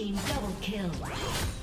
Team double kill.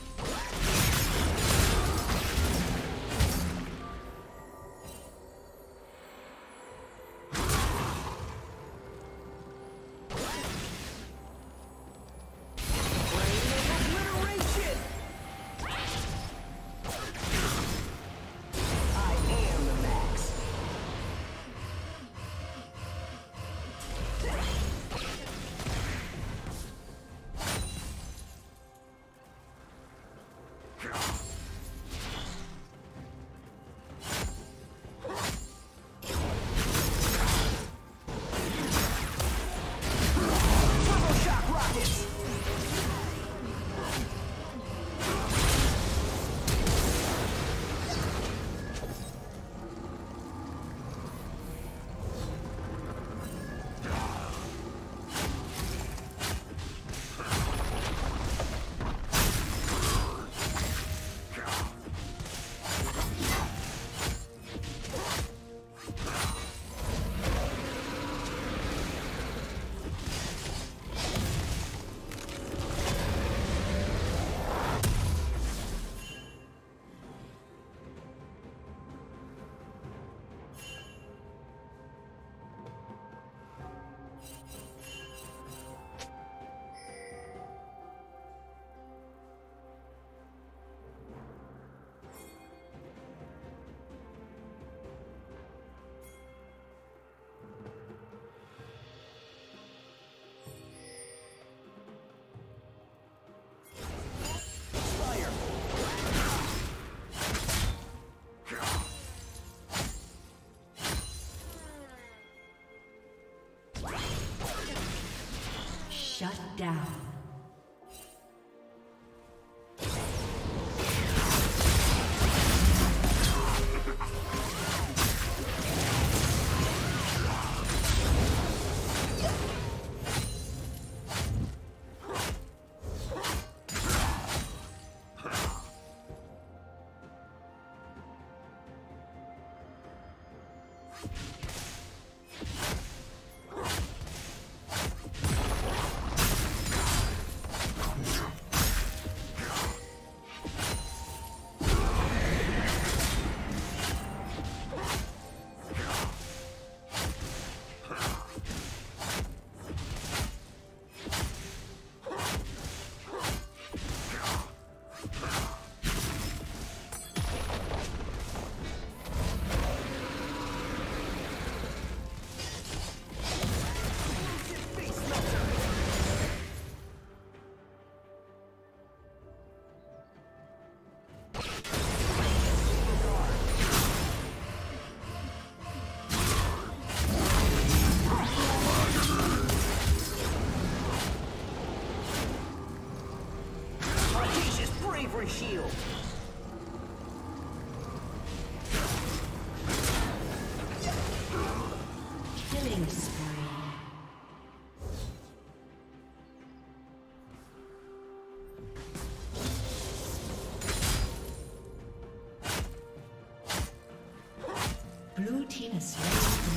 your shield. Killing spree. Blue team has slain